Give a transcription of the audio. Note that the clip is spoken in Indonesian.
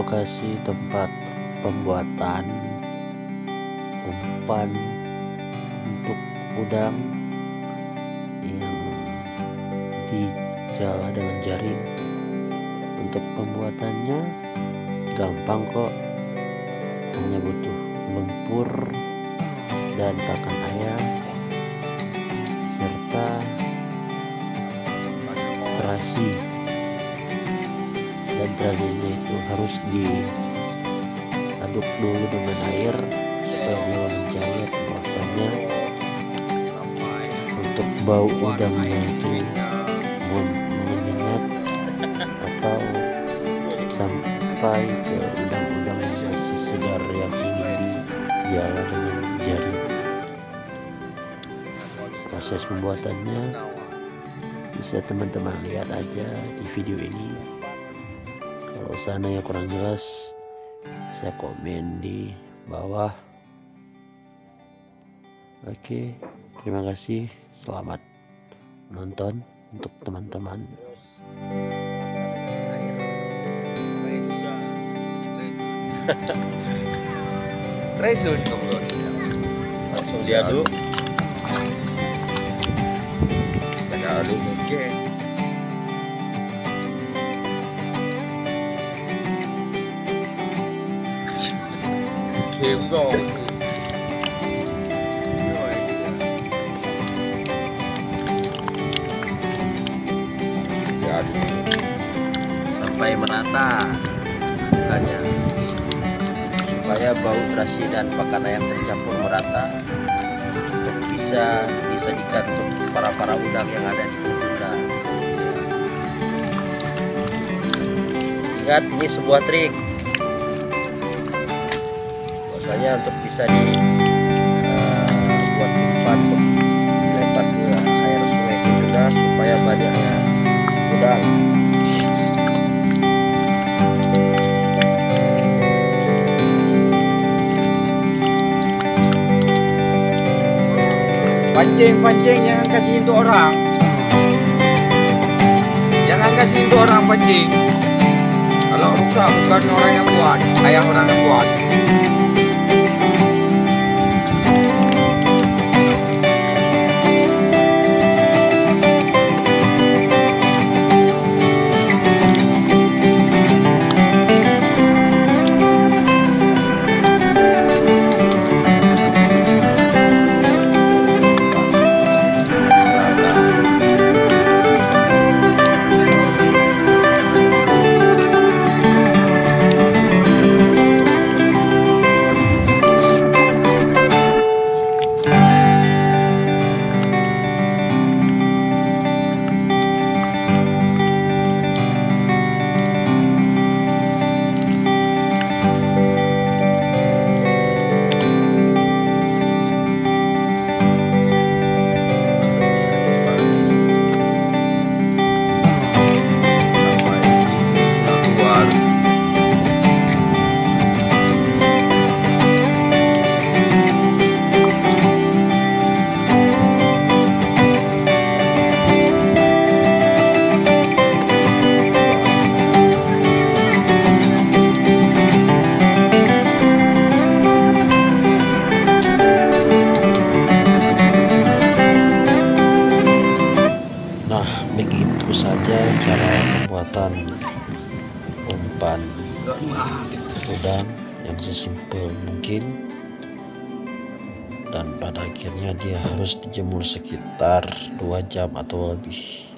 lokasi tempat pembuatan umpan untuk udang yang dijala dengan jaring untuk pembuatannya gampang kok. Hanya butuh lumpur dan pakan ayam serta terasi terasinya itu harus diaduk dulu dengan air supaya dia mencair makanya untuk bau udangnya itu menyengat atau sampai ke udang-udang yang masih segar yang ingin dijalan dengan jari. Proses pembuatannya bisa teman-teman lihat aja di video ini kalau seandainya kurang jelas saya komen di bawah. Oke terima kasih. Selamat menonton untuk teman-teman. Resun langsung diaduk kita aduk oke diaduk sampai merata makanya supaya bau terasi dan pakan ayam tercampur merata untuk bisa disajikan untuk para para udang yang ada di Bunda. Ingat ini sebuah trik. Bahwasanya untuk bisa di eh, buat umpan untuk dilempar ke air sungai Bunda supaya banyaknya udang. Pancing-pancing jangan kasih untuk orang. Jangan kasih untuk orang pancing. Kalau rusak bukan orang yang buat, ayah orang yang buat. Cara pembuatan umpan udang yang sesimpel mungkin. Dan pada akhirnya dia harus dijemur sekitar 2 jam atau lebih